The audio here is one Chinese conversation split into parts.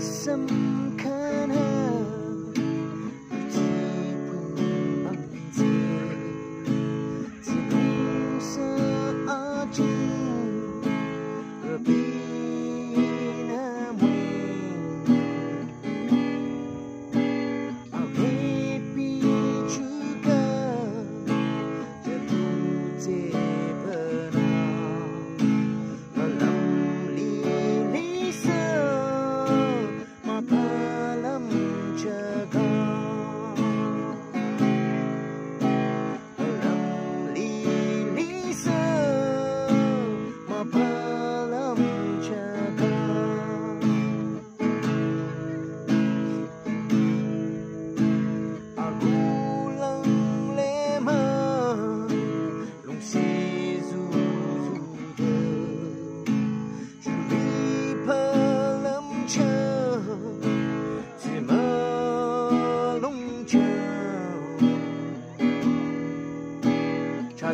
some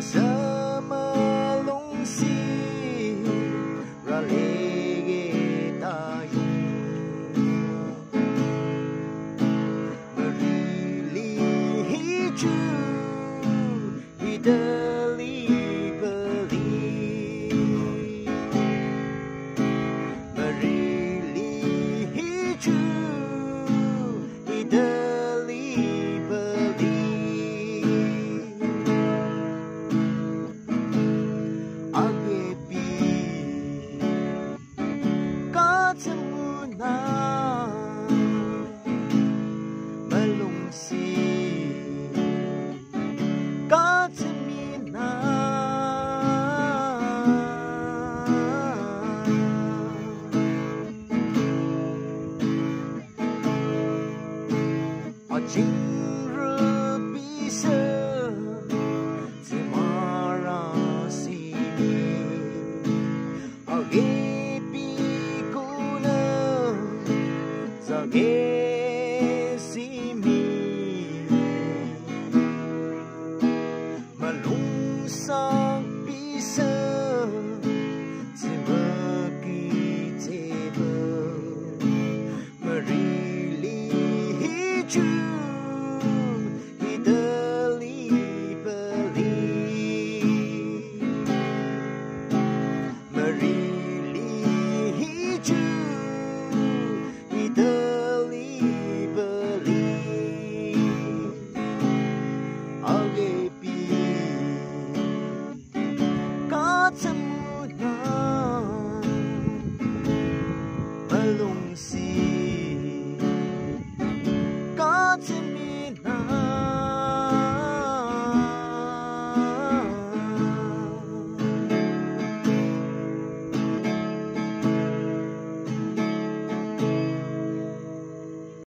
什么东西今日，毕生在马鞍身边。